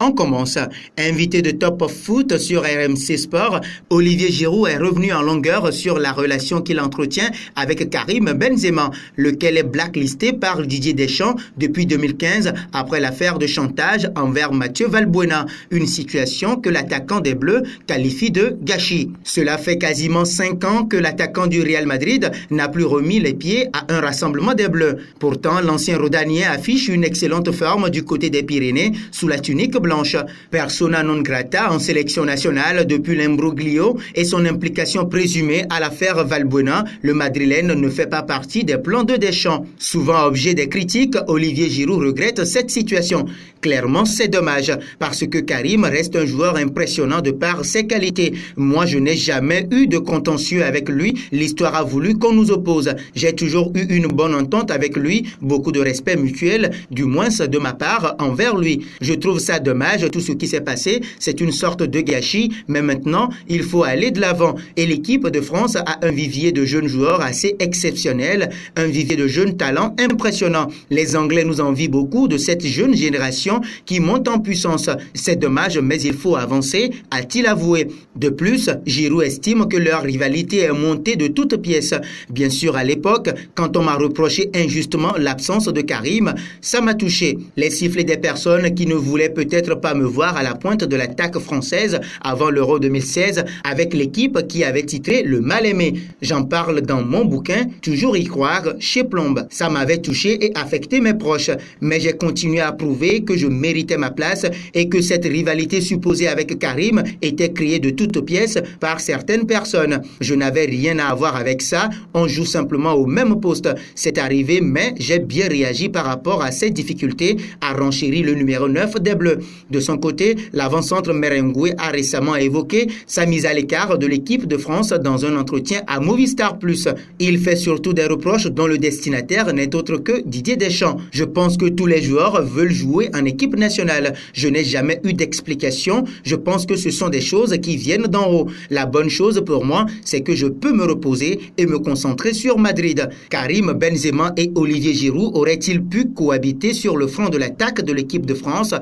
On commence. Invité de Top of Foot sur RMC Sport, Olivier Giroud est revenu en longueur sur la relation qu'il entretient avec Karim Benzema, lequel est blacklisté par Didier Deschamps depuis 2015 après l'affaire de chantage envers Mathieu Valbuena, une situation que l'attaquant des Bleus qualifie de gâchis. Cela fait quasiment cinq ans que l'attaquant du Real Madrid n'a plus remis les pieds à un rassemblement des Bleus. Pourtant, l'ancien Rodanien affiche une excellente forme du côté des Pyrénées sous la tunique blanche. Persona non grata en sélection nationale depuis l'imbroglio et son implication présumée à l'affaire Valbuena, le Madrilène ne fait pas partie des plans de Deschamps. Souvent objet des critiques, Olivier Giroud regrette cette situation. Clairement, c'est dommage parce que Karim reste un joueur impressionnant de par ses qualités. Moi, je n'ai jamais eu de contentieux avec lui. L'histoire a voulu qu'on nous oppose. J'ai toujours eu une bonne entente avec lui, beaucoup de respect mutuel, du moins de ma part envers lui. Je trouve ça dommage dommage, tout ce qui s'est passé, c'est une sorte de gâchis, mais maintenant, il faut aller de l'avant. Et l'équipe de France a un vivier de jeunes joueurs assez exceptionnel, un vivier de jeunes talents impressionnant. Les Anglais nous envient beaucoup de cette jeune génération qui monte en puissance. C'est dommage, mais il faut avancer, a-t-il avoué. De plus, Giroud estime que leur rivalité est montée de toutes pièces. Bien sûr, à l'époque, quand on m'a reproché injustement l'absence de Karim, ça m'a touché. Les sifflets des personnes qui ne voulaient peut-être pas me voir à la pointe de l'attaque française avant l'Euro 2016 avec l'équipe qui avait titré Le Mal-Aimé. J'en parle dans mon bouquin Toujours y croire chez Plombe. Ça m'avait touché et affecté mes proches, mais j'ai continué à prouver que je méritais ma place et que cette rivalité supposée avec Karim était créée de toutes pièces par certaines personnes. Je n'avais rien à voir avec ça, on joue simplement au même poste. C'est arrivé, mais j'ai bien réagi par rapport à ces difficultés, a renchéri le numéro 9 des Bleus. De son côté, l'avant-centre Merengwe a récemment évoqué sa mise à l'écart de l'équipe de France dans un entretien à Movistar Plus. Il fait surtout des reproches dont le destinataire n'est autre que Didier Deschamps. Je pense que tous les joueurs veulent jouer en équipe nationale. Je n'ai jamais eu d'explication. Je pense que ce sont des choses qui viennent d'en haut. La bonne chose pour moi, c'est que je peux me reposer et me concentrer sur Madrid. Karim Benzema et Olivier Giroud auraient-ils pu cohabiter sur le front de l'attaque de l'équipe de France?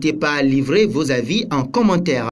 N'hésitez pas à livrer vos avis en commentaire.